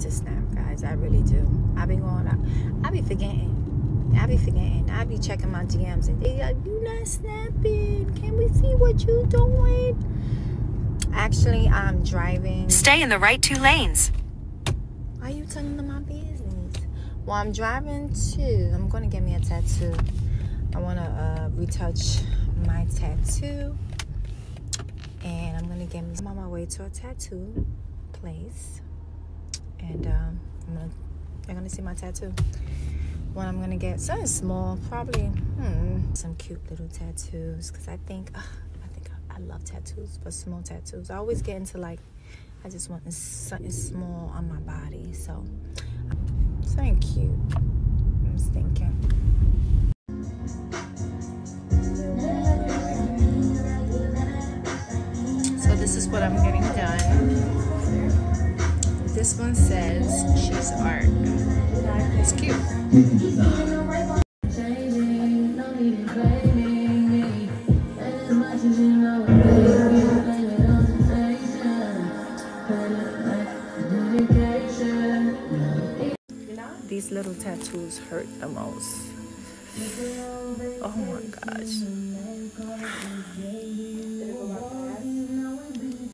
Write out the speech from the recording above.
to snap, guys. I really do. I be going out. I be forgetting. I be forgetting. I be checking my DMs and they like, you not snapping. Can we see what you doing? Actually, I'm driving. Stay in the right two lanes. Why are you telling them my business? Well, I'm driving to. I'm gonna get me a tattoo. I wanna uh, retouch my tattoo, and I'm gonna get me. I'm on my way to a tattoo place, and um, I'm gonna. They're gonna see my tattoo. What I'm gonna get something small, probably hmm, some cute little tattoos, cause I think uh, I think I, I love tattoos, but small tattoos. I always get into like I just want something small on my body, so something cute. I was thinking. So this is what I'm getting done. This one says she's art. It's cute. These little tattoos hurt the most. Oh my gosh.